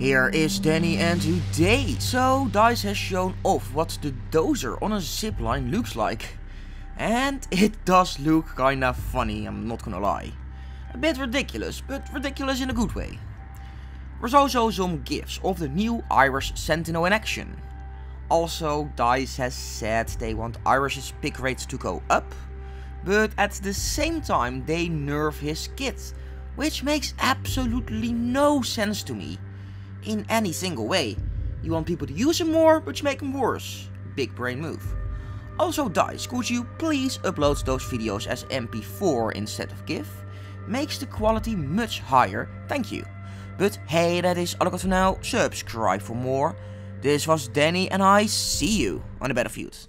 Here is Danny and today, so DICE has shown off what the dozer on a zipline looks like. And it does look kinda funny, I'm not gonna lie. A bit ridiculous, but ridiculous in a good way. There's also some gifs of the new Irish Sentinel in action. Also, DICE has said they want Irish's pick rates to go up, but at the same time they nerf his kit, which makes absolutely no sense to me in any single way. You want people to use him more, but you make him worse. Big brain move. Also DICE, could you please upload those videos as MP4 instead of GIF? Makes the quality much higher, thank you. But hey, that is all I got for now. Subscribe for more. This was Danny and I see you on the battlefield.